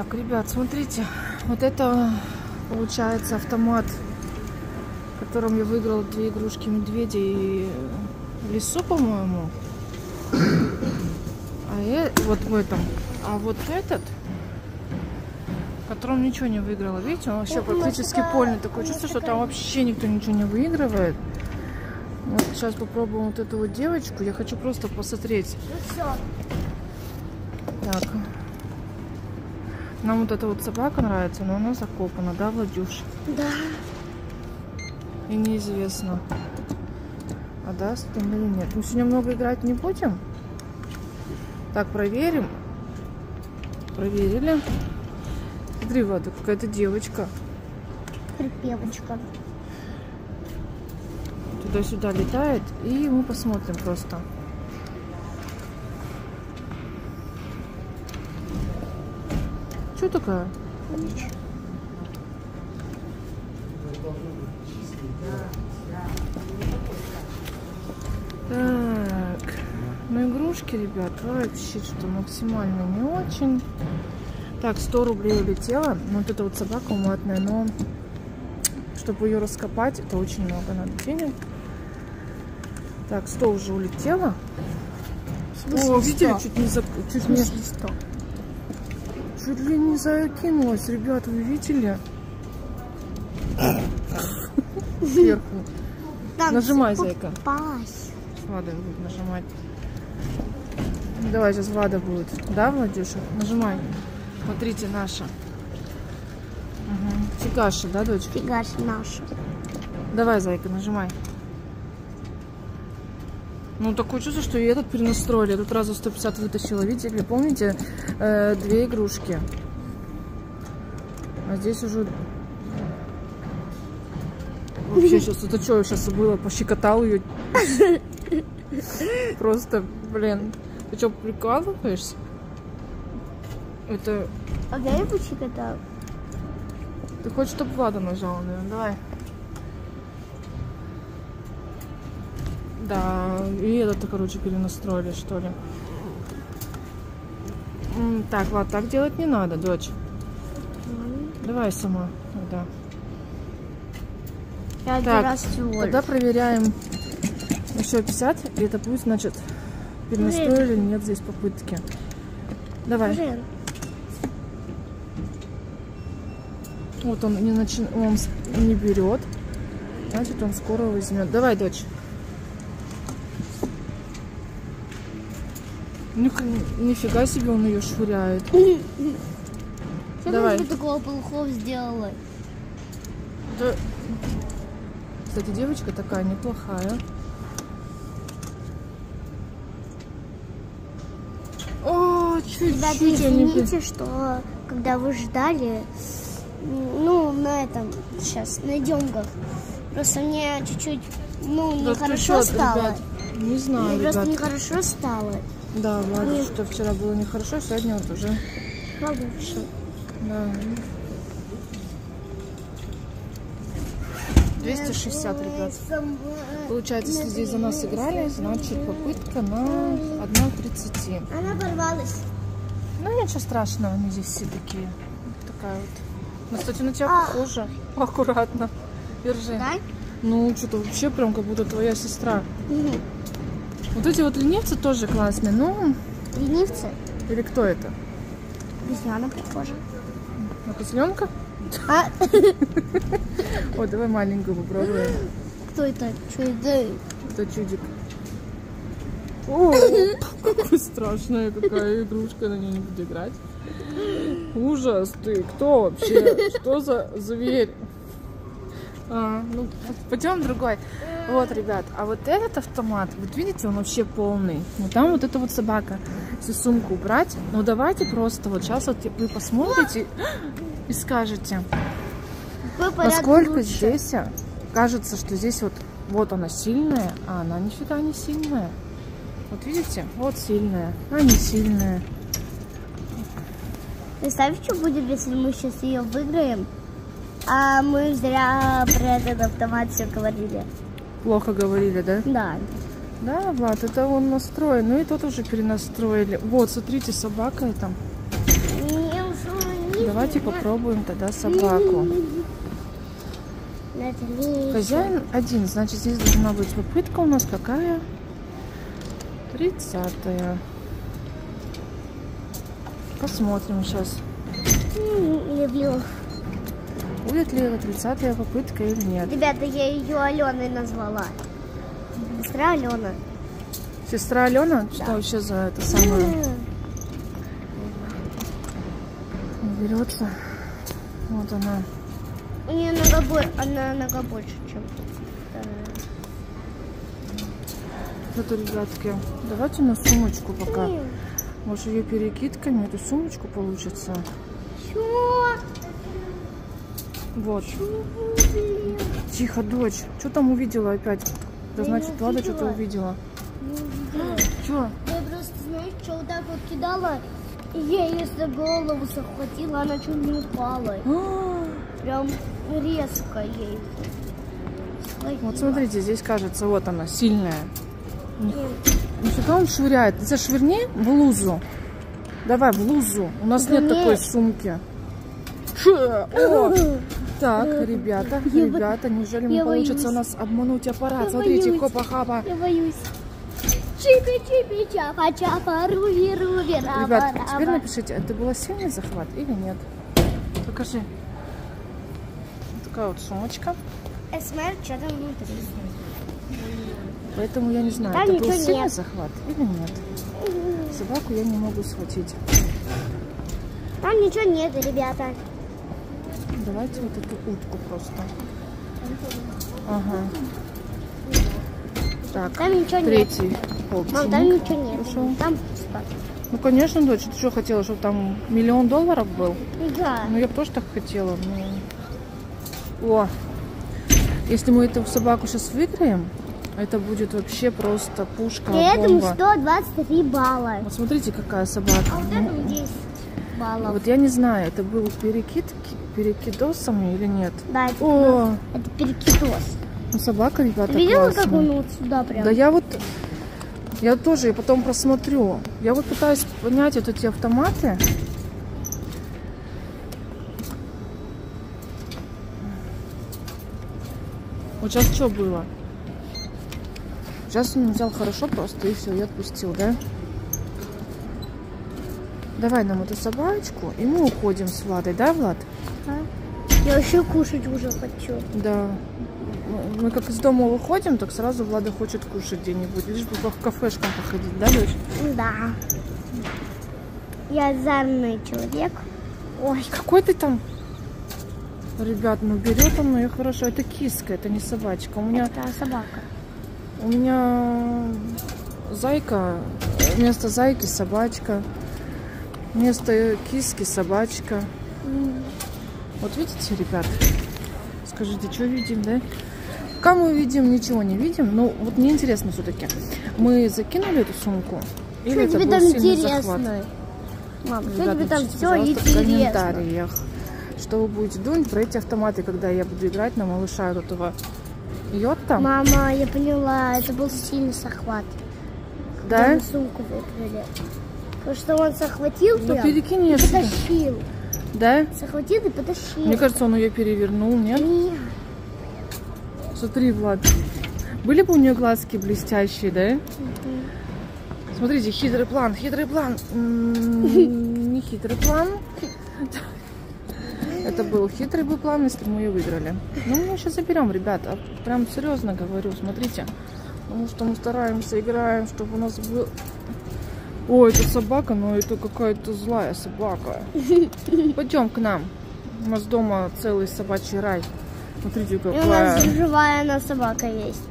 Так, ребят, смотрите, вот это получается автомат, в котором я выиграла две игрушки медведя и лесу, по-моему. А э, вот в этом. А вот этот, в котором ничего не выиграла. Видите, он вообще практически польный. Такое чувство, что там вообще никто ничего не выигрывает. Вот сейчас попробуем вот эту вот девочку. Я хочу просто посмотреть. Ну все. Так. Нам вот эта вот собака нравится, но она закопана, да, Владюш? Да. И неизвестно, а даст он или нет. Мы сегодня много играть не будем. Так, проверим. Проверили. Смотри, Влада, какая-то девочка. Припевочка. Туда-сюда летает. И мы посмотрим просто. Что такое? Так, ну игрушки, ребят, вообще что максимально не очень. Так, 100 рублей улетело. Ну, вот эта вот собака уматная, но чтобы ее раскопать, это очень много надо денег. Так, 100 уже улетело. О, видели, 100? чуть не, за... Чуть не? Чуть ли не закинулась, ребят, вы видели? Сверху. Нажимай, зайка. Влада будет нажимать. Давай, сейчас Влада будет. Да, Владюша? Нажимай. Смотрите, наша. Угу. Фигаша, да, дочка? Фигач наша. Давай, зайка, нажимай. Ну, такое чувство, что и этот перенастроили. Я тут разу 150 вытащила. Видели, помните? Э, две игрушки. А здесь уже... Вообще сейчас, это что сейчас было? Пощекотал ее. Просто, блин. Ты что, прикалываешься? Это... А я его чекотал. Ты хочешь, чтобы Влада нажала, наверное? Давай. Да, и это-то, короче, перенастроили, что ли. Так, Влад, так делать не надо, дочь. Давай сама тогда. Один Так, раз всего лишь. Тогда проверяем еще 50, и это будет, значит, перенастроили или нет здесь попытки. Давай. Блин, Вот он не, начи... он не берет. Значит, он скоро возьмет. Давай, дочь. Нюх- Нифига себе он ее швыряет. Что Давай. ты такого плохого сделала? Да. Кстати, девочка такая неплохая. О, Ребята, чуть-чуть не извините, что когда вы ждали, ну, на этом, сейчас, на деньгах, просто мне чуть-чуть, ну, Да нехорошо стало. ребят? Не знаю, Мне просто ребят. нехорошо стало. Да, Владя, что вчера было нехорошо, сегодня вот уже. Получше. Да. 260, ребят. Получается, если здесь за нас играли, значит попытка на 1.30. Она порвалась. Ну, ничего страшного, они здесь все такие. Вот Такая вот. Ну, кстати, на тебя А. похоже. Аккуратно. Держи. Да? Ну, что-то вообще прям как будто твоя сестра. Мгм. Вот эти вот ленивцы тоже классные. Ну, Ленивцы. или кто это? Обезьяна похожа. На козленка? А Ой, давай маленькую попробуем. кто это? Что это? Чудик. О, какая страшная какая игрушка, на нее не буду играть. Ужас, ты кто вообще? Что за зверь? А, ну, пойдем другой. Вот, ребят, а вот этот автомат, вот видите, он вообще полный. Вот там вот эта вот собака. Если сумку убрать, ну давайте просто вот сейчас вот вы посмотрите и скажете, порядок Насколько лучше? здесь а, кажется, что здесь вот, вот она сильная, а она нифига не сильная. Вот видите, вот сильная, а не сильная. Представь, что будет, если мы сейчас ее выиграем, а мы зря про этот автомат все говорили. Плохо говорили, да? Да. Да, Влад, это он настроен. Ну и тот уже перенастроили. Вот, смотрите, собака уже Давайте попробуем тогда собаку. Хозяин один, значит здесь должна быть попытка у нас какая? Тридцатая. Посмотрим сейчас, Люблю. Будет ли это тридцатая попытка или нет. Ребята, я ее Аленой назвала. Сестра Алена. Сестра Алена, что вообще за это самое берется? Вот она. У нее нога, бо- она нога больше, чем. Это, ребятки, давайте на сумочку пока. Может ее перекидками эту сумочку получится. Чё? Вот. Тихо, дочь. Что там увидела опять? Да значит, Влада что-то увидела. Что? Я просто, знаешь, что вот так вот кидала, и я ее за голову захватила, она чуть не упала. Прям резко ей. схватила. Вот смотрите, здесь кажется, вот она, сильная. Нет. Нифига он швыряет. Ты зашвырни блузу. Давай блузу. У нас Да нет нет. такой сумки. О! Так, ребята, Я бо- ребята, неужели не я получится у боюсь. нас обмануть аппарат? Я Смотрите, хопа-хапа. Я боюсь. Чипи-чипи, чапа-чапа, руби-руби, Ребят, теперь напишите, это был сильный захват или нет? Покажи. Вот такая вот сумочка. Э, Смотри, что там внутри. Поэтому я не знаю, Там это был сильный нет. захват или нет. Собаку я не могу схватить. Там ничего нет, ребята. Давайте вот эту утку просто. Ага. Так, Там ничего нет. третий Мам, там ничего нет. Ушел. Там пусто. Ну, конечно, дочь, ты что хотела, чтобы там миллион долларов был? Да. Ну, я тоже так хотела. но- О, если мы эту собаку сейчас выиграем, это будет вообще просто пушка, И этому бомба. 123 балла. Вот смотрите, какая собака. А вот Ну, этому 10 баллов. Вот я не знаю, это был перекид, перекидосами или нет. Да, это, О, это перекидос. ну собака, ребята, Ты видела, классная. как он вот сюда прям? Да я вот, я тоже, я потом просмотрю. Я вот пытаюсь понять вот эти автоматы. Вот сейчас что было? Сейчас он взял хорошо просто и все, и отпустил, да? Давай нам эту собачку, и мы уходим с Владой, да, Влад? А? Я вообще кушать уже хочу. Да. Мы- Мы как из дома выходим, так сразу Влада хочет кушать где-нибудь. Лишь бы по кафешкам походить, да, дочь? Да. Я озорный человек. Ой, какой ты там... Ребят, ну берет он ее хорошо. Это киска, это не собачка. У меня, Это собака. у меня зайка, вместо зайки собачка, вместо киски собачка. Вот видите, ребят? Скажите, что видим, да? Пока мы видим, ничего не видим. Ну, вот мне интересно все-таки. Мы закинули эту сумку? Или Что это тебе был там интересно? захват? Мам, что тебе там все пожалуйста, в интересно? комментариях, что вы будете думать про эти автоматы, когда я буду играть на малыша вот этого Йота. Мама, я поняла, это был сильный захват. Да? Когда сумку выиграли. Потому что он захватил Ну прям перекинь и потащил. Да? Захватил и потащил. Мне кажется, он ее перевернул, нет? Нет. Смотри, Влад. Были бы у нее глазки блестящие, да? Смотрите, хитрый план, хитрый план. М, Не хитрый план. Это был хитрый бы план, если бы мы ее выиграли. Ну, мы ее сейчас заберем, ребята. Прям серьезно говорю, смотрите. Потому что мы стараемся, играем, чтобы у нас был... О, это собака, но это какая-то злая собака. Пойдем к нам. У нас дома целый собачий рай. Смотрите, И у нас какая... живая она собака есть.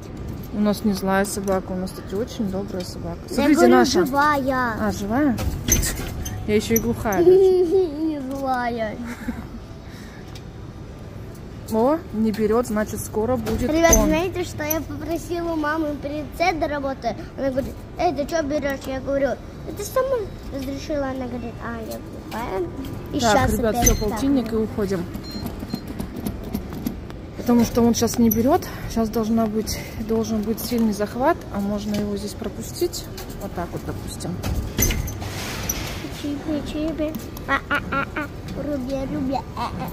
У нас не злая собака, у нас, кстати, очень добрая собака. я Смотрите, говорю, наша. живая. А, живая? Я еще и глухая. Не злая. О, не берет, значит, скоро будет Ребята, он. знаете, что я попросила маму перед цед работы? Она говорит, эй, ты что берешь? Я говорю, это сама разрешила. Она говорит, а, я глупая. И Так, сейчас ребят, все, так. полтинник и уходим. Потому что он сейчас не берет. Сейчас должна быть, должен быть сильный захват, а можно его здесь пропустить. Вот так вот, допустим. Чипи-чипи. А-а-а-а. Руби, руби. Э, э, э,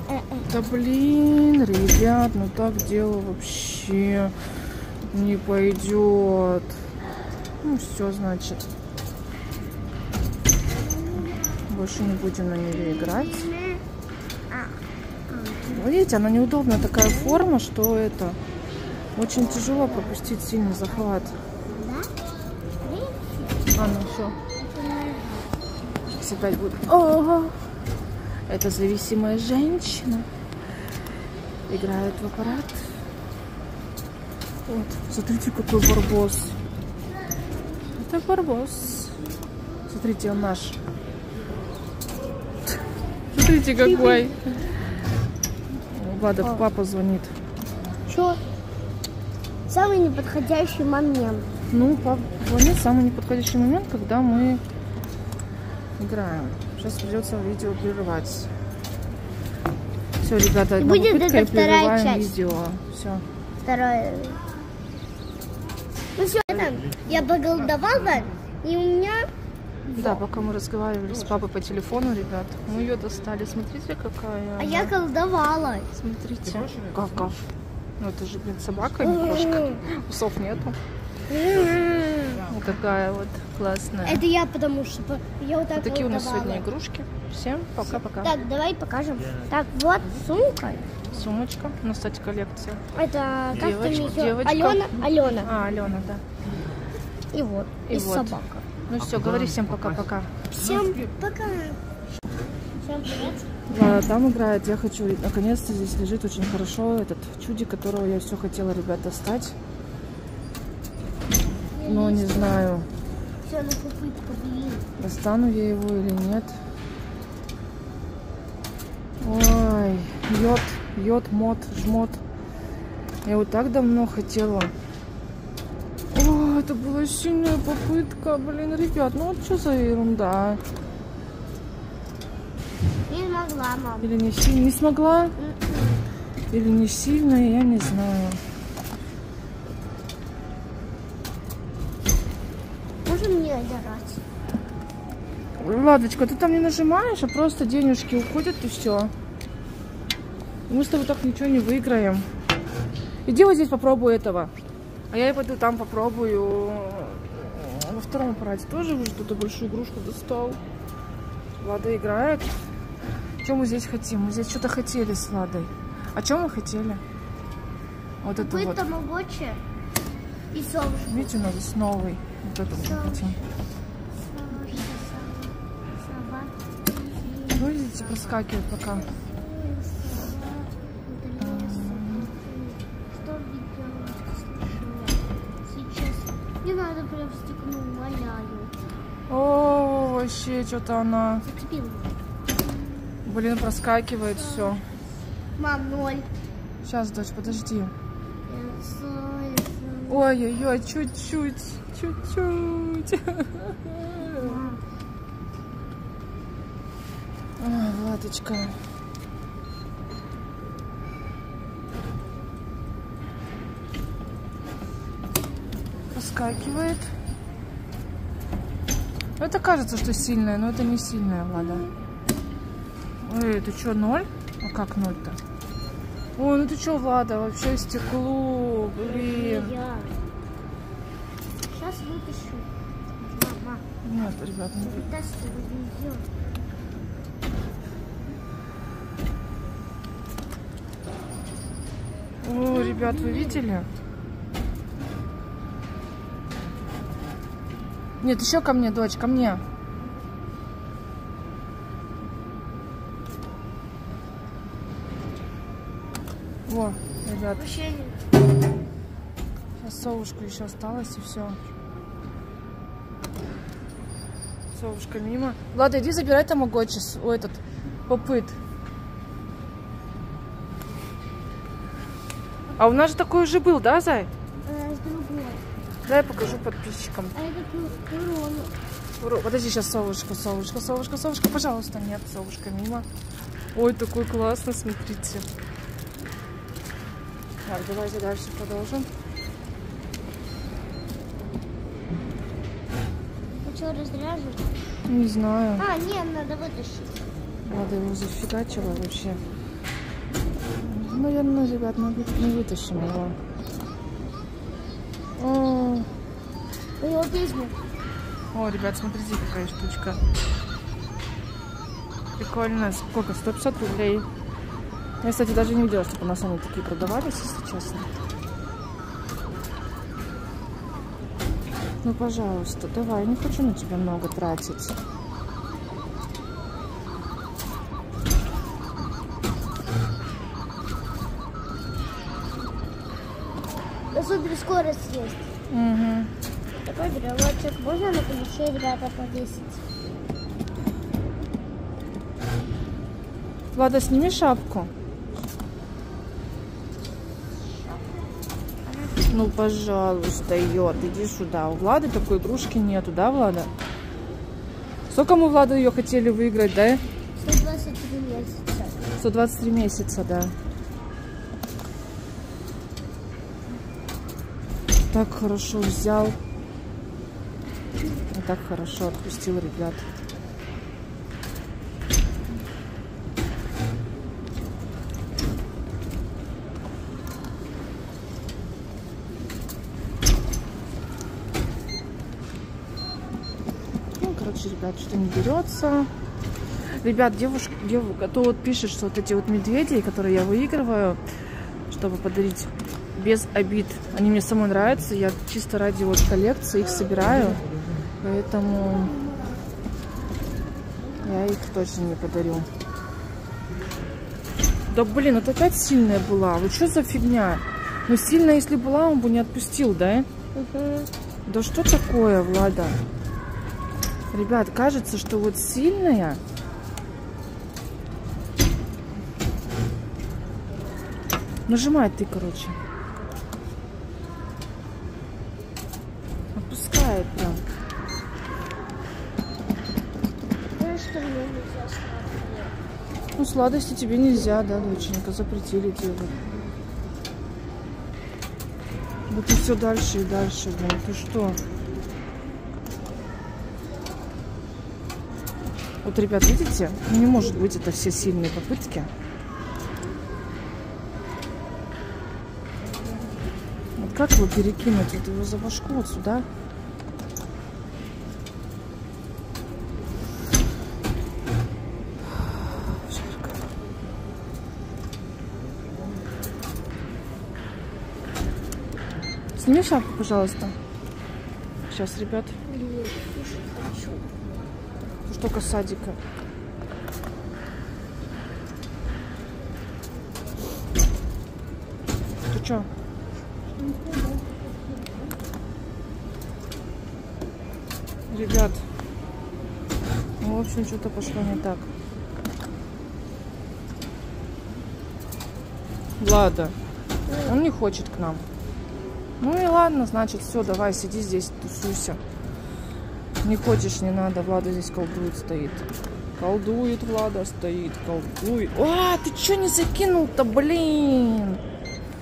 э. Да блин, ребят, ну так дело вообще не пойдет. Ну все, значит. Больше не будем на нее играть. Видите, она неудобная такая форма, что это очень тяжело пропустить сильный захват. А, ну все. Сейчас опять будет. Ого! Это зависимая женщина. Играет в аппарат. Вот, смотрите, какой барбос. Это барбос. Смотрите, он наш. Смотрите, какой. Влада, папа звонит. Чё? Самый неподходящий момент. Ну, пап звонит самый неподходящий момент, когда мы играем. Сейчас придется видео прерывать. Все, ребята, одна Будет попытка это вторая часть. видео. Все. Второе. Ну все, я поголодовала, и у меня... Да, пока мы разговаривали с папой по телефону, ребят, мы ее достали. Смотрите, какая. А я голодовала. Смотрите. Гав. Ну это же, блин, собака, не кошка. Усов нету. Вот такая вот классная. Это я, потому что я вот так Вот такие у нас голодовала. сегодня игрушки. Всем пока-пока. Так, давай покажем. Так, вот сумка. Сумочка. У нас, кстати, коллекция. Это как Девочка, девочка. Алена, Алена. А, Алена, да. И вот, И и, вот. собака. Ну все, говори всем пока-пока. Всем пока. Всем привет. А, Там играет, я хочу, наконец-то здесь лежит очень хорошо этот чудик, которого я все хотела, ребят, достать. Но не знаю, Все, на попытку, блин. достану я его или нет. Ой, йод, йод, мод, жмот. Я вот так давно хотела. О, это была сильная попытка, блин, ребят, ну вот что за ерунда? Не могла, мам. Или не, си- не смогла? М-м. Или не сильная, я не знаю. Можно мне играть? Ладочка, ты там не нажимаешь, а просто денежки уходят и все. Мы с тобой так ничего не выиграем. Иди вот здесь попробуй этого. А я пойду там попробую во втором аппарате. Тоже уже кто-то большую игрушку достал. Влада играет. Что мы здесь хотим? Мы здесь что-то хотели с Владой. А что мы хотели? Вот это вот. тамагочи и совушка. Видите, у нас новый. Вот это мы хотим. Ну, видите, проскакивает пока. Не надо прям стекну, умоляю. О, вообще, что-то она, Зацепил. блин, проскакивает все. Мам, ноль. Сейчас, дочь, подожди. Я. Ой-ой-ой, чуть-чуть, чуть-чуть. Ой, Владочка. Проскакивает. Ну, Это кажется, что сильная, но это не сильная, Влада. Ой, это что, ноль? А как ноль-то? Ой, ну ты что, Влада, вообще стекло, блин. я. Сейчас вытащу. Мама, Нет, ребят, не вывезет. О, ребят, вы видели? Нет, еще ко мне, дочь, ко мне. Во, ребят, сейчас совушка еще осталось и все. Совушка мимо. Влада, иди забирай тамагочи, о, этот, попыт. А у нас же такой уже был, да, Зай? Другой. Дай я покажу подписчикам. А это урон. Подожди, сейчас совушка, совушка, совушка, совушка, пожалуйста. Нет, совушка мимо. Ой, такой классный, смотрите. Так, давайте дальше продолжим. Ну что, разряжен? Не знаю. А, нет, надо вытащить. Влада его зафигачила вообще. Наверное, ребят, мы не вытащим его. О, него письма. О, ребят, смотрите, какая штучка. Прикольно. Сколько? 150 рублей. Я, кстати, даже не видела, чтобы у нас они такие продавались, если честно. Ну, пожалуйста, давай. Я не хочу на тебя много тратить. Да супер скорость есть. Угу. Такой брелочек можно на плече, ребята, повесить. Влада, сними шапку. Ну, пожалуйста, Йод, иди сюда. У Влады такой игрушки нету, да, Влада? Сколько мы, Влада, ее хотели выиграть, да? 123 месяца. 123 месяца, да. Так хорошо взял. И так хорошо отпустил ребят. Ну, короче, ребят, что не берется. Ребят, девушка, девушка, то вот пишет, что вот эти вот медведи, которые я выигрываю, чтобы подарить без обид, они мне самой нравятся. Я чисто ради вот коллекции их собираю. Поэтому я их точно не подарю. Да блин, это опять сильная была. Вот что за фигня? Ну сильная, если была, он бы не отпустил, да? Да что такое, Влада? Ребят, кажется, что вот сильная Нажимай ты, короче. Отпускает прям. Ну, сладости тебе нельзя, да, доченька, запретили тебе. Да ты все дальше и дальше, блин, ты что? Вот, ребят, видите, Ну, не может быть это все сильные попытки. Вот как его перекинуть? Вот его за башку вот сюда. Сними шапку, пожалуйста. Сейчас, ребят. Нет, кушать хочу. Уж только садика. Ты чё? Ребят, ну, в общем, что-то пошло не так. Влада, он не хочет к нам. Ну и ладно, значит, все, давай, сиди здесь, тусуйся. Не хочешь, не надо. Влада здесь колдует, стоит. Колдует, Влада стоит, колдует. А, ты что не закинул-то, блин?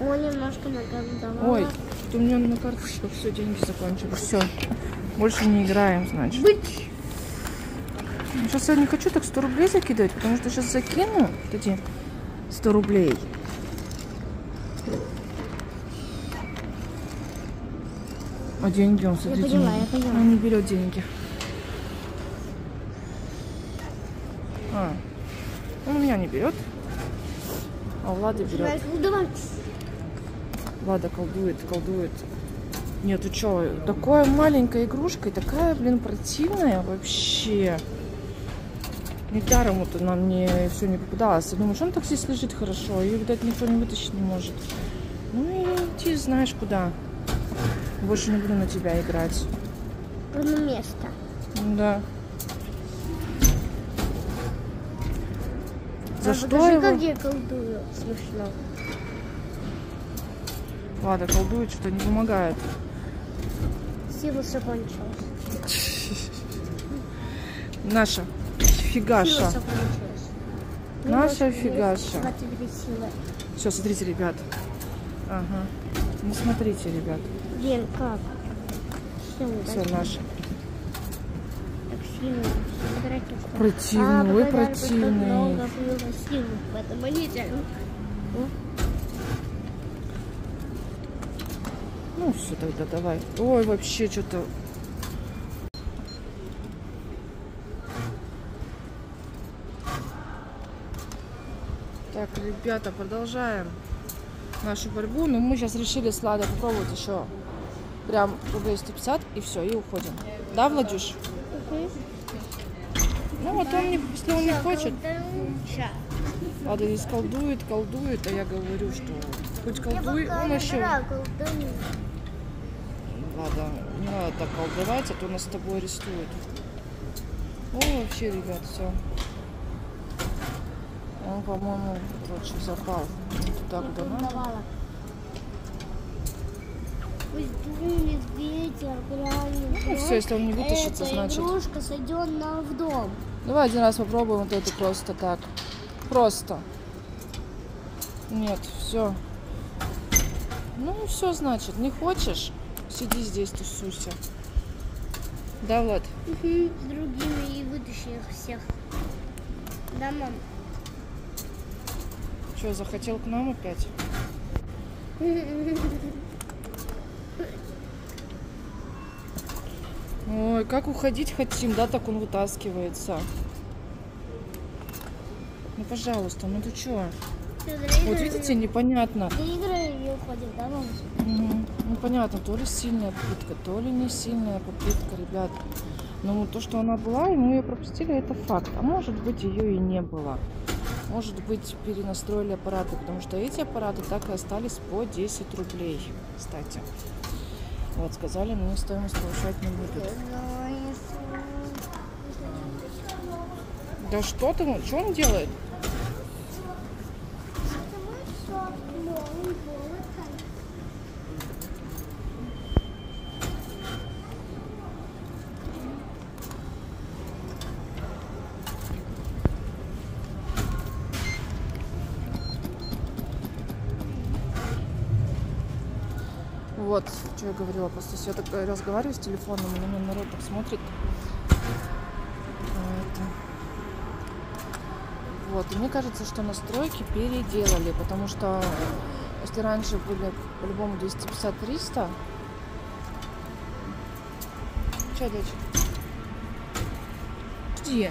Он немножко нагадал. Ой, у меня на карточках все, деньги закончились. Все, больше не играем, значит. Быть. Сейчас я не хочу так 100 рублей закидывать, потому что сейчас закину вот эти 100 рублей. А деньги он, смотрите, поняла, не- я поняла. он не берет деньги. А, он у меня не берет, а у Влады берет. Колдовать. Влада колдует, колдует. Нет, ты что, такая маленькая игрушка и такая, блин, противная вообще. Недаром вот она мне все не попадалась. Я думаю, что он так здесь лежит хорошо, ее, видать, никто не вытащить не может. Ну и иди знаешь куда. Больше не буду на тебя играть. Одно место. Да. За А что покажи, его? как я колдую. Смешно. Влада колдует, что не помогает. Сила закончилась. Наша фигаша. закончилась. Наша фигаша. Все, смотрите, ребят. Ага. Не смотрите, ребят. Блин, как? Все, Все, наше. Так, Противный, А, ой, поэтому нельзя. Ну все, тогда давай. Ой, вообще что-то... Так, ребята, продолжаем нашу борьбу. Но мы сейчас решили с Ладой попробовать еще прям рублей 150 и все, и уходим. Да, Владюш? Ну вот он, не, если он не хочет. Лада здесь колдует, колдует, а я говорю, что хоть колдуй, он еще... Ладно, не надо так колдовать, а то нас с тобой арестуют. О, вообще, ребят, все. Он, по-моему, короче, запал не туда, куда надо. Пусть дунет ветер, реально. Ну, все, если он не вытащится, Эта значит... игрушка сойдет нам в дом. Давай один раз попробуем вот это просто так. Просто. Нет, все. Ну, все, значит, не хочешь? Сиди здесь, тусуйся. Да, Влад? С другими и вытащи их всех. Да, мам. Что, захотел к нам опять? Ой, как уходить хотим, да, так он вытаскивается. Ну, пожалуйста, ну ты чё? Вот видите, непонятно. Уходит, да? Мгм. Ну, понятно, то ли сильная попытка, то ли не сильная попытка, ребят. Но то, что она была, и мы ее пропустили, это факт. А может быть, ее и не было. Может быть, перенастроили аппараты, потому что эти аппараты так и остались по 10 рублей, кстати. Вот, сказали, мне стоимость повышать не будут. Да что ты, что он делает? Говорила, просто все так э, разговариваю с телефоном, и на меня народ так смотрит. Вот, и мне кажется, что настройки переделали, потому что если раньше были по-любому 250-300, Че, дочь? Жди.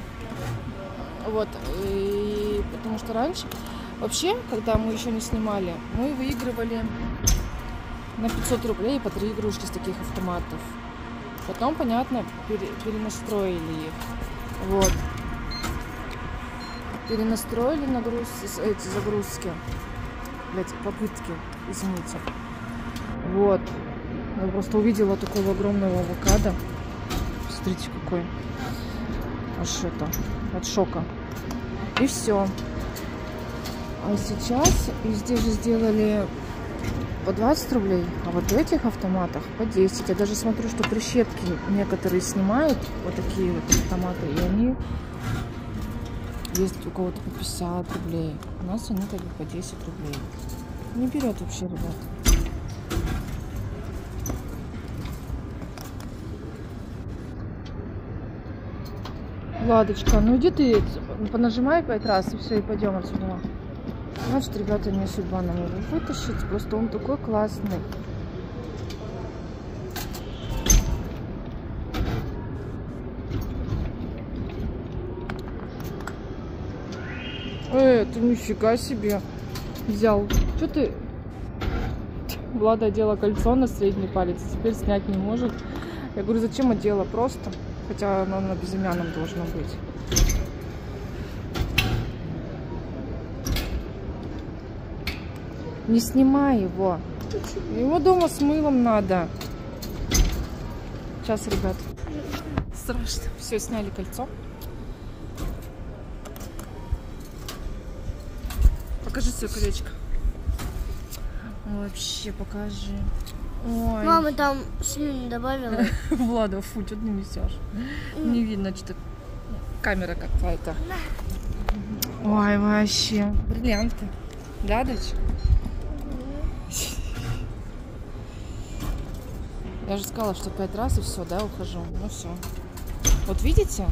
Вот, и потому что раньше, вообще, когда мы еще не снимали, мы выигрывали на 500 рублей по три игрушки с таких автоматов. Потом, понятно, пере- перенастроили их. Вот. Перенастроили нагруз, эти загрузки. Блять, попытки, извините. Вот. Я просто увидела такого огромного авокадо. Смотрите, какой. Аж это, от шока. И все. А сейчас везде же сделали по 20 рублей, а вот в этих автоматах по 10. Я даже смотрю, что прищепки некоторые снимают, вот такие вот автоматы, и они есть у кого-то по 50 рублей. У нас они как бы по 10 рублей. Не берет вообще, ребят. Ладочка, ну иди ты понажимай пять раз и все, и пойдем отсюда. Значит, ребята, не судьба нам его вытащить. Просто он такой классный. Э, ты нифига себе взял. Что ты? Влада одела кольцо на средний палец, теперь снять не может. Я говорю, зачем одела? Просто. Хотя оно на безымянном должно быть. Не снимай его. Его дома с мылом надо. Сейчас, ребят. Страшно. Все, сняли кольцо. Покажи свое колечко. Вообще, покажи. Ой. Мама там слюни добавила. Влада, фу, что ты несешь? Не видно, что камера какая-то. Ой, вообще. Бриллианты. Да, дочь? Я же сказала, что пять раз и все, да, ухожу. Ну все. Вот видите?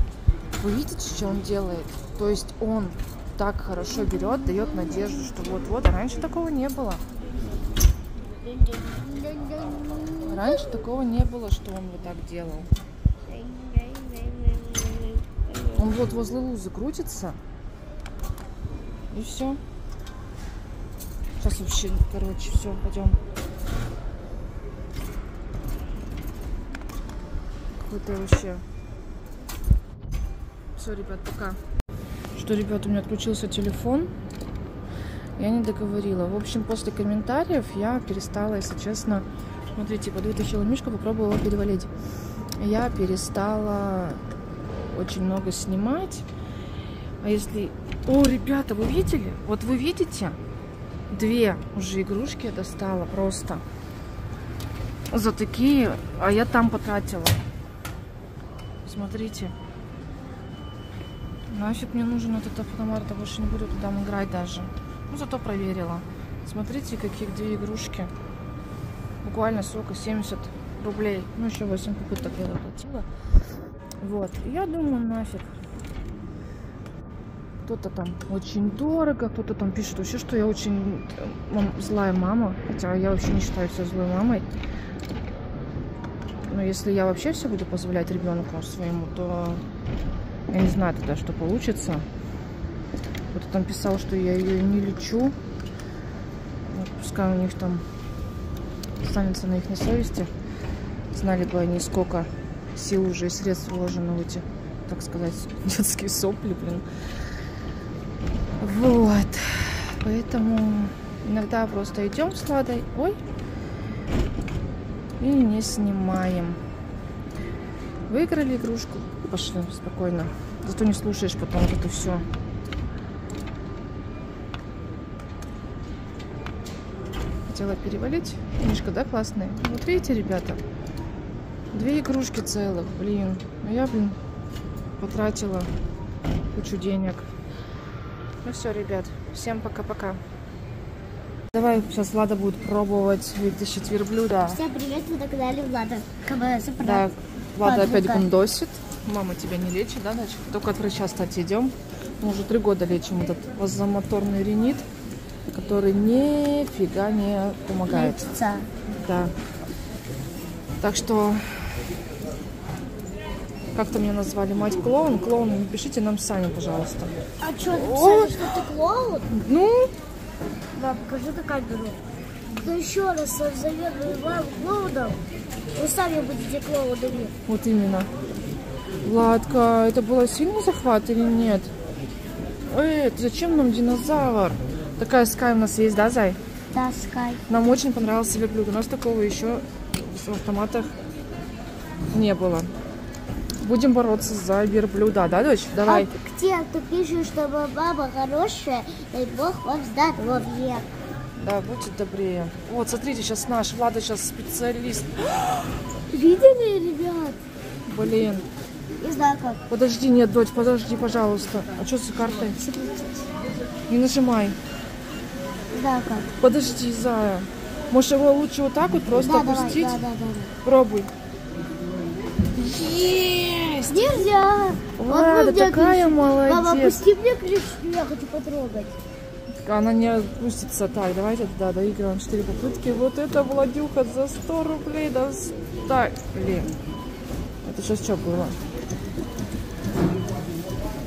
Вы видите, что он делает? То есть он так хорошо берет, дает надежду, что вот-вот. А раньше такого не было. Раньше такого не было, что он вот так делал. Он вот возле лузы крутится. И все. Сейчас вообще, короче, все, пойдем. Какой-то вообще. Все, ребят, пока. Что, ребят, у меня отключился телефон. Я не договорила. В общем, после комментариев я перестала, если честно, смотрите, под вытащила мишку, попробовала перевалить. Я перестала очень много снимать. А если... О, ребята, вы видели? Вот вы видите? Две уже игрушки я достала просто. За такие, а я там потратила. Смотрите. Нафиг мне нужен этот автомат, я больше не буду туда играть даже. Ну, зато проверила. Смотрите, каких две игрушки. Буквально сколько? 70 рублей. Ну, еще 8 попыток я заплатила. Вот. Я думаю, нафиг. Кто-то там очень дорого, кто-то там пишет вообще, что я очень мам, злая мама. Хотя я вообще не считаю себя злой мамой. Но если я вообще все буду позволять ребенку своему, то я не знаю тогда, что получится. Кто-то там писал, что я ее не лечу. Вот, пускай у них там останется на их совести. Знали бы они, сколько сил уже и средств вложено в эти, так сказать, детские сопли, блин. Вот. Поэтому иногда просто идем с Ладой. Ой. И не снимаем. Выиграли игрушку. Пошли спокойно. Зато не слушаешь потом вот это все. Хотела перевалить. Книжка, да, классная? Вот видите, ребята? Две игрушки целых, блин. А я, блин, потратила кучу денег. Ну все, ребят, всем пока-пока. Давай сейчас Влада будет пробовать вытащить верблюда. Всем привет, вы догнали Влада. КБС, Да, Влада опять гундосит. Мама тебя не лечит, да, дочка? Только от врача, кстати, идем. Мы уже три года лечим этот возомоторный ринит, который нифига не помогает. Лечится. Да. Так что как-то меня назвали мать клоун. Клоун, напишите нам сами, пожалуйста. А что, О! написали, что ты клоун? Ну, Да, покажи на камеру. Кто еще раз назовет вам клоуном, вы сами будете клоунами. вот именно. Владка, это было сильный захват или нет? Эй, зачем нам динозавр? Такая скай у нас есть, да, Зай? Да, Скай. Нам очень понравился верблюд. У нас такого еще в автоматах не было. Будем бороться за верблюда, да, дочь? Давай. А те, кто пишет, что мама хорошая, дай бог вам здоровья. Да, будьте добрее. Вот, смотрите, сейчас наш Влада сейчас специалист. Видели, ребят? Блин. Не знаю как. Подожди, нет, дочь, подожди, пожалуйста. А что с картой? Не нажимай. Не знаю как. Подожди, Зая. Может, его лучше вот так вот просто да, давай, опустить? да, да, да. Пробуй. Есть! Нельзя. Вы мне такая. Мама, молодец. пусти мне кричу, я хочу потрогать. Она не опустится. Так, давайте туда доиграем 4 попытки. Вот это Владюха за 100 рублей. Да, блин. Это сейчас что было?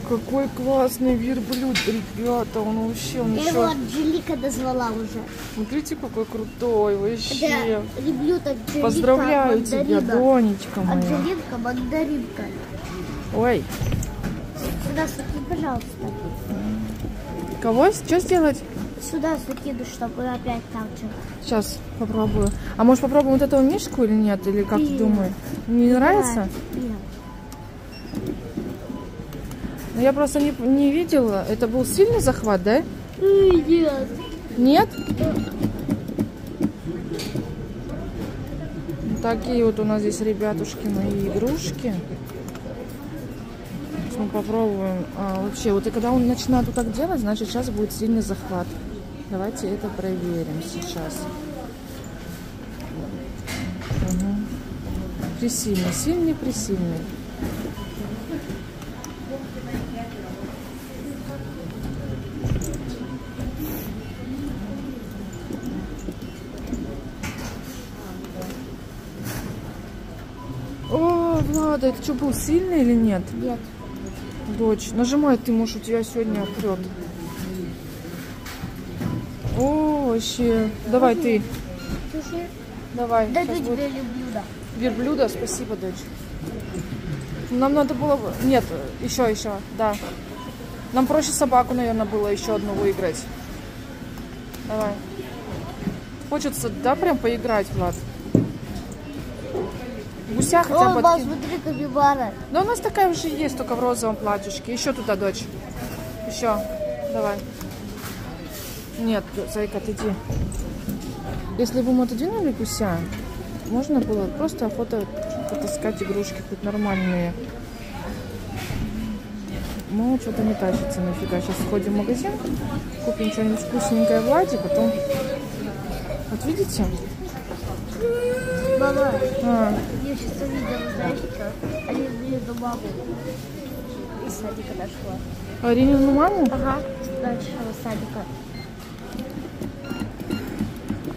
Какой классный верблюд, ребята. Он вообще, он Я еще... его Анжелика назвала уже. Смотрите, какой крутой вообще. Да, так Анжелика Поздравляю тебя. Донечка моя. Анжелинка, мандаринка. Ой, Сюда суки, пожалуйста. кого? Что сделать? Сюда закину, чтобы опять так же. Сейчас попробую. А может попробуем вот этого мишку или нет? Или как ты Нет. думаешь? Не нравится? Нет. Ну, я просто не, не видела. Это был сильный захват, да? Нет. Нет? Такие вот у нас здесь, ребятушки, мои игрушки. Сейчас мы попробуем. А, вообще, вот и когда он начинает вот так делать, значит сейчас будет сильный захват. Давайте это проверим сейчас. Угу. Присильный, сильный, присильный. Влада, это что, был сильный или нет? Нет. Дочь, нажимай ты, может, у тебя сегодня прет. О, вообще. Давай ты. Слушай, Давай. да будет. тебя люблю, да. Верблюда, спасибо, дочь. Нам надо было... бы- Нет, еще, еще, да. Нам проще собаку, наверное, было еще одну выиграть. Давай. Хочется, да, прям поиграть, Влад? Гуся хотя О, бы мам, откинь. смотри, капибара. Да у нас такая уже есть, только в розовом платьюшке. Еще туда, дочь. Еще. Давай. Нет, зайка, отойди. Если бы мы отодвинули гуся, можно было просто охота потаскать игрушки хоть нормальные. Ну, что-то не тащится нафига. Сейчас сходим в магазин, купим что-нибудь вкусненькое Владе, потом... Вот видите? Мама, А, сейчас увидела, знаешь что? Блин, маму из садика дошла. Аринину маму? Ага, с дальшего садика.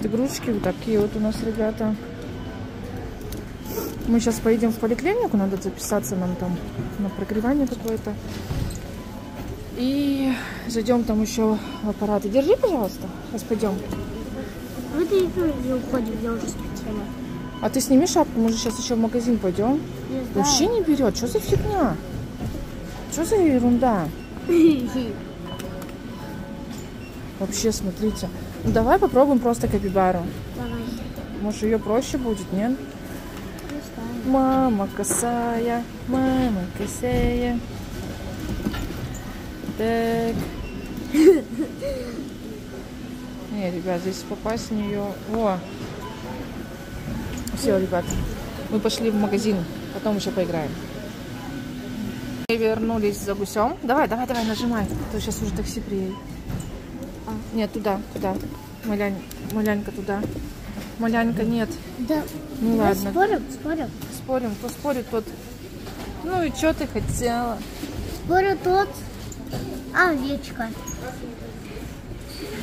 Игрушки вот такие вот у нас, ребята. Мы сейчас поедем в поликлинику, надо записаться нам там на прогревание какое-то. И зайдем там еще в аппараты. Держи, пожалуйста. Сейчас пойдем. В этой игру не уходим, я уже специально. А ты сними шапку, мы же сейчас еще в магазин пойдем. Вообще не берет. Что за фигня? Что за ерунда? Вообще, смотрите. Ну, давай попробуем просто капибару. Давай. Может, ее проще будет, нет? Не. Мама косая, мама косая. Так. Не, ребят, здесь попасть в нее... О! Все, ребят, мы пошли в магазин, потом еще поиграем. Мы вернулись за гусем. Давай, давай, давай, нажимай. А то сейчас уже такси приедет. А, Нет, туда, туда. Малянь, малянька туда. Малянька, нет. Да. Ну Давай ладно. Спорим, спорим. Спорим, кто спорит, тот... Ну и что ты хотела? Спорю тот. Овечка.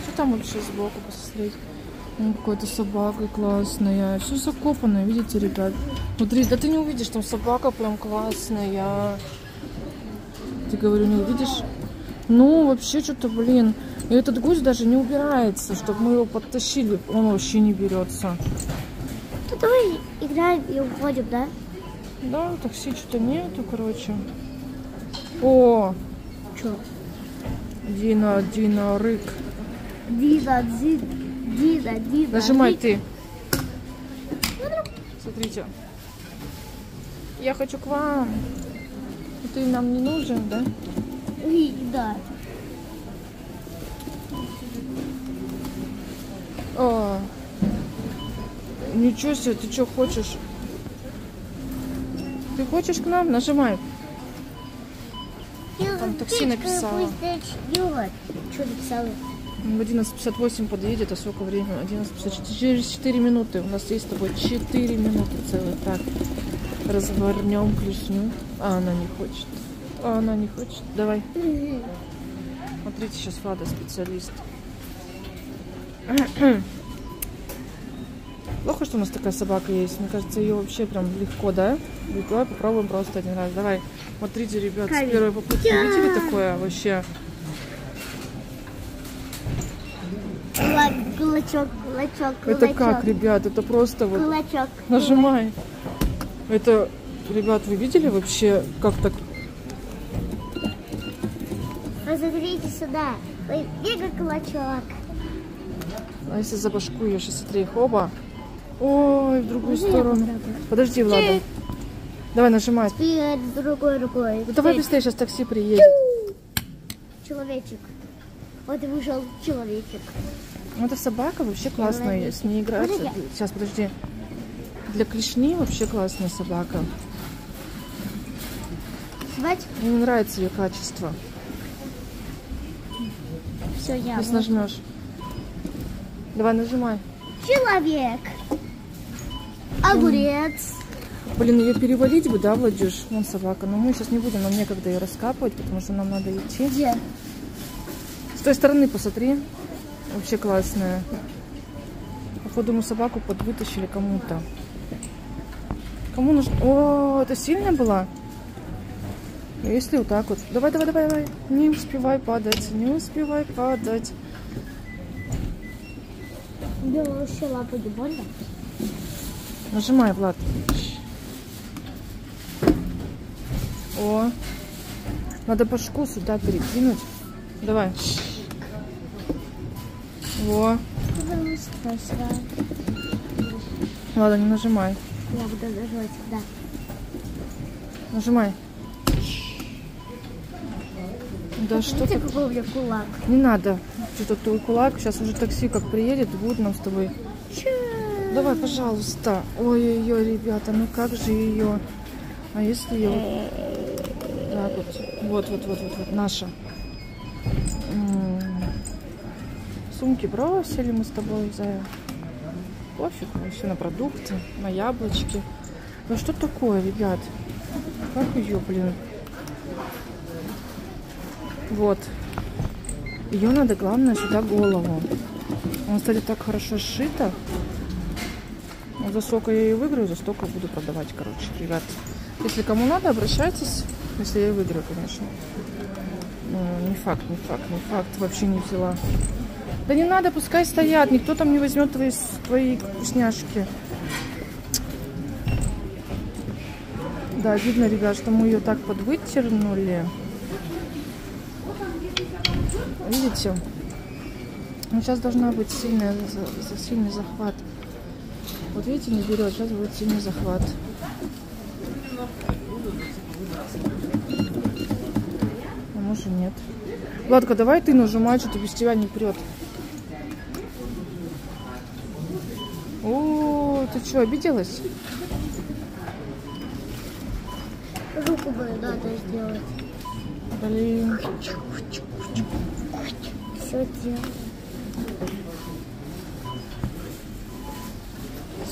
Что там вообще сбоку посмотреть? Ну, какая-то собака классная. Все закопанное, видите, ребят? Смотри, да ты не увидишь, там собака прям классная. Ты говорю, не увидишь? Ну, вообще что-то, блин. И этот гусь даже не убирается, чтобы мы его подтащили. Он вообще не берется. Ну давай играем и уходим, да? Да, такси что-то нету, короче. О, Че? Дина, Дина, рык. Дина, Дина, Дина, Дина. Нажимай ты. Смотрите. Я хочу к вам. Ты нам не нужен, да? И, да. О, ничего себе, ты что хочешь? Ты хочешь к нам? Нажимай. Там такси написала. Что написала? В 11.58 подъедет, а сколько времени? 11.54. Через 4 минуты. У нас есть с тобой 4 минуты целых. Так, развернем клешню. А она не хочет. А она не хочет. Давай. Смотрите, сейчас Влада специалист. Плохо, что у нас такая собака есть. Мне кажется, ее вообще прям легко, да? Давай попробуем просто один раз. Давай. Смотрите, ребят, с первой попытки видели такое вообще? Кулак, кулачок, кулачок, кулачок. Это как, ребят? Это просто вот... Кулачок. Нажимай. Это, ребят, вы видели вообще, как так? Посмотрите сюда. Ой, Мега кулачок. А если за башку ее сейчас смотри, оба. Ой, в другую я сторону. Подожди, Влада. Давай нажимай. Вперед, другой рукой. Ну, давай быстрее, сейчас такси приедет. Человечек. Вот и вышел человечек. Ну, эта собака вообще классная, с ней играть. Сейчас, подожди. Для клешни вообще классная собака. Звать? Мне нравится ее качество. Все, я. Сейчас нажмешь. Давай, нажимай. Человек. Огурец. Блин, ее перевалить бы, да, Владюш? Вон собака. Но мы сейчас не будем, нам некогда ее раскапывать, потому что нам надо идти. Где? С той стороны посмотри. Вообще классная. Походу мы собаку подвытащили кому-то. Кому нужно? О, это сильная была? А Если вот так вот. Давай, давай, давай, давай. Не успевай падать, не успевай падать. Белая вообще лапа не больно? Нажимай, Влад. О, надо башку сюда перекинуть. Давай. Во. Что Ладно, не нажимай. я буду нажимать, да. Нажимай. Да что Смотрите, ты? какой у меня кулак. Не надо. Что-то твой кулак. Сейчас уже такси как приедет, будет нам с тобой. Давай, пожалуйста. Ой-ой-ой, ребята, ну как же ее? А если ее вот так вот? Вот, вот, вот, вот, вот, наша. Сумки бросили мы с тобой за пофиг, вообще на продукты, на яблочки. Ну что такое, ребят? Как ее, блин? Вот. Ее надо, главное, сюда голову. Она, кстати, так хорошо сшита. Ну, За сколько я ее выиграю, за столько буду продавать, короче, ребят. Если кому надо, обращайтесь. Если я выиграю, конечно. Ну, не факт, не факт, не факт. Вообще не взяла. Да не надо, пускай стоят. Никто там не возьмет твои, твои вкусняшки. Да, видно, ребят, что мы ее так подвытернули. Видите? Ну, сейчас должна быть сильная, сильный захват. Вот видите, не берет, сейчас будет сильный захват. А может нет. Владка, давай ты нажимай, что-то без тебя не прет. О, ты что, обиделась? Руку бы надо сделать. Блин. Все делать.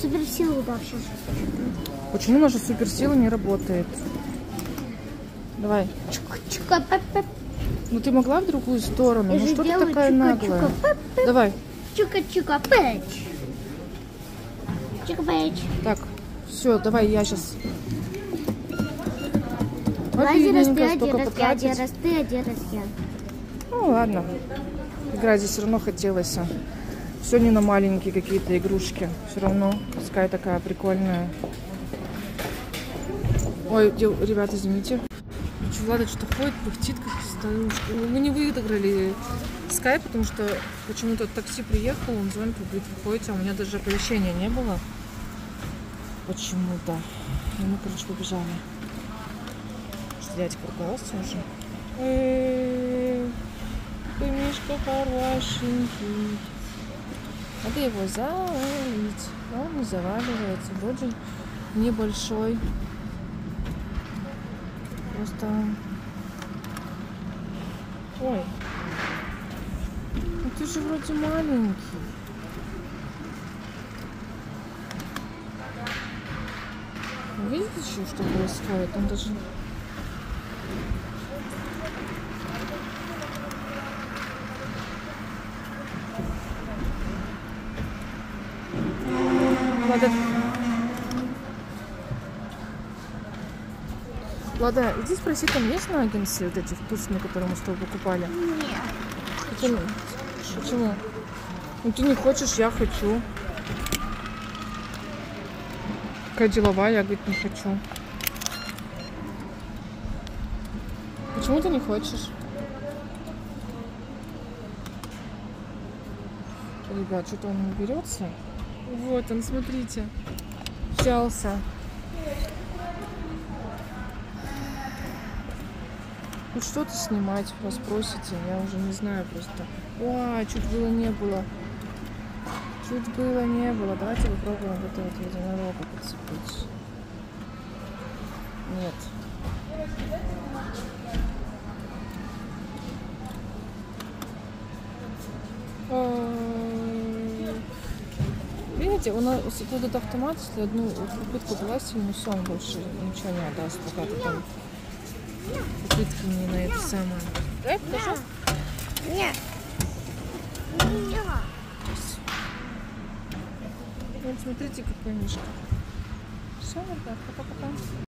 Суперсилу да сейчас. Почему наша суперсила не работает? Давай. Ну ты могла в другую сторону? Я Ну что ты делаю такая чука, наглая? чука. Давай. Чука, чука, пэч. Чука, пэч. Так, все, давай я сейчас. Один раз ты, один раз я, один потратить. раз ты, один раз я. Ну ладно. Играть здесь все равно хотелось. Все не на маленькие какие-то игрушки. Все равно пускай такая прикольная. Ой, дел- ребята, извините. Че, Влада что ходит, пыхтит, как старушка. Ну, Мы не выиграли скайп, потому что почему-то такси приехал, он звонит, говорит, выходите, а у меня даже оповещения не было. Почему-то. И мы, короче, побежали. Дядька ругался уже. Эй, ты Мишка хорошенький. Надо его завалить. Он не заваливается. Вроде небольшой. Просто... Ой. Ну ты же вроде маленький. Видите, что, что происходит? Он даже... Влада... Влада, иди спроси, там есть наггинсы вот эти вкусные, которые мы с тобой покупали? Нет. Почему? Почему? Ну ты не хочешь, я хочу. Какая деловая, я, говорит, не хочу. Почему ты не хочешь? Ребят, что-то он не берется. Вот он, смотрите. Взялся. Ну что-то снимать, вас просите, я уже не знаю просто. Ой, чуть было не было. Чуть было не было. Давайте попробуем вот этого вот подцепить. Нет. Ой. Видите, у нас вот этот автомат, если одну попытку пластилину, все, он больше ничего не отдаст, пока ты там попытки не на это самое. Дай, покажу. Нет. Нет. Вот смотрите, какой мишка. Все, ребят, пока-пока.